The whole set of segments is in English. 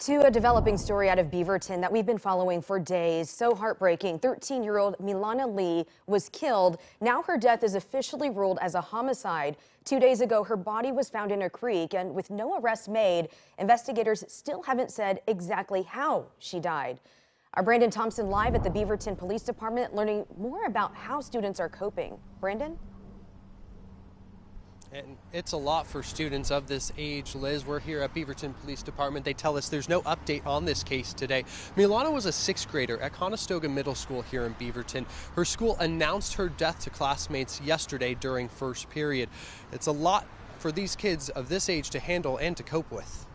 To a developing story out of Beaverton that we've been following for days. So heartbreaking. 13 year old Milana Li was killed. Now her death is officially ruled as a homicide. Two days ago, her body was found in a creek, and with no arrest made, investigators still haven't said exactly how she died. Our Brandon Thompson live at the Beaverton Police Department learning more about how students are coping. Brandon? And it's a lot for students of this age. Liz, we're here at Beaverton Police Department. They tell us there's no update on this case today. Milana was a sixth grader at Conestoga Middle School here in Beaverton. Her school announced her death to classmates yesterday during first period. It's a lot for these kids of this age to handle and to cope with.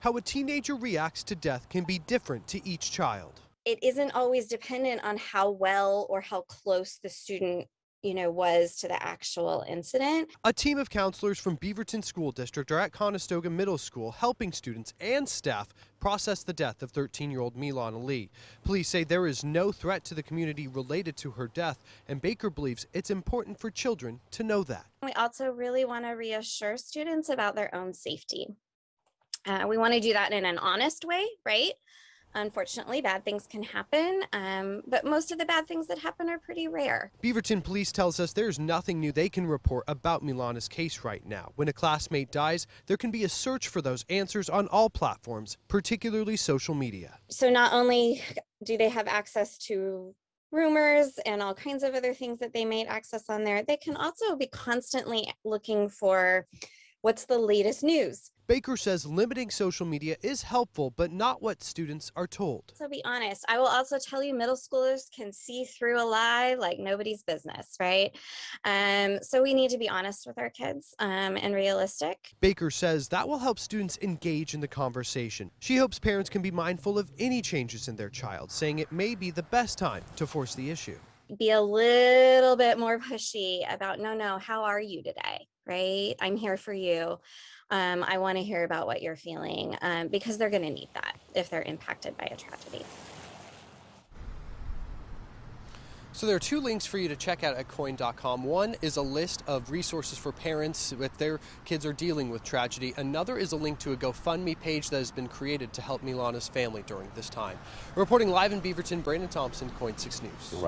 How a teenager reacts to death can be different to each child. It isn't always dependent on how well or how close the student you know, was to the actual incident. A team of counselors from Beaverton School District are at Conestoga Middle School helping students and staff process the death of 13-year-old Milana Li. Police say there is no threat to the community related to her death, and Baker believes it's important for children to know that. We also really want to reassure students about their own safety. Uh, we want to do that in an honest way, right? Unfortunately, bad things can happen, um, but most of the bad things that happen are pretty rare. Beaverton Police tells us there's nothing new they can report about Milana's case right now. When a classmate dies, there can be a search for those answers on all platforms, particularly social media. So not only do they have access to rumors and all kinds of other things that they may access on there, they can also be constantly looking for what's the latest news Baker says limiting social media is helpful, but not what students are told. So be honest, I will also tell you middle schoolers can see through a lie like nobody's business, right? Um, so we need to be honest with our kids um, and realistic. Baker says that will help students engage in the conversation. She hopes parents can be mindful of any changes in their child, saying it may be the best time to force the issue be a little bit more pushy about no no how are you today right i'm here for you um, I want to hear about what you're feeling um, because they're going to need that if they're impacted by a tragedy. So there are two links for you to check out at KOIN.com. One is a list of resources for parents if their kids are dealing with tragedy. Another is a link to a GoFundMe page that has been created to help Milana's family during this time. Reporting live in Beaverton, Brandon Thompson, KOIN 6 News.